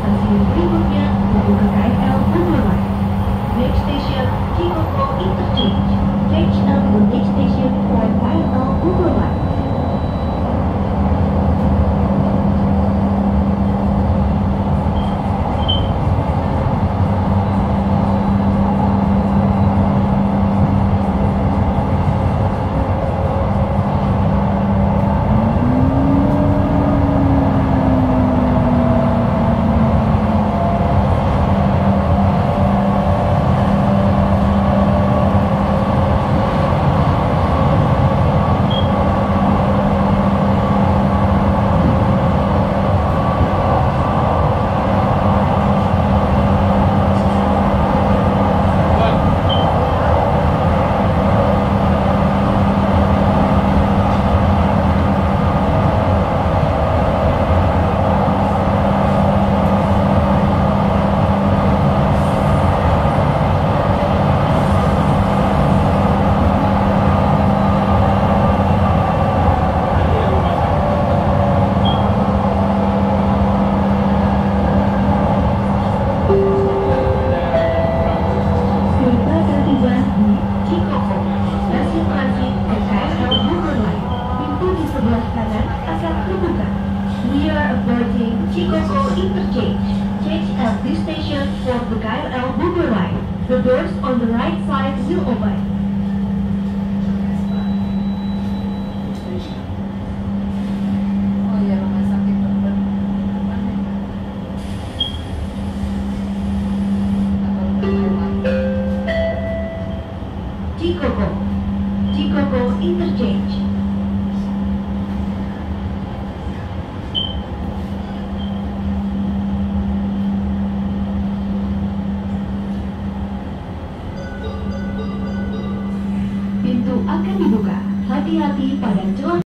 stasiun berikutnya, Tugu terkait Chikoko, stasiun transit PKL Bogorline. Pintu di sebelah kanan akan terbuka. We are approaching Chikoko Interchange. Change at this station for the KRL Bogorline. The doors on the right side will open. Interchange. Pintu akan dibuka. Hati-hati pada celah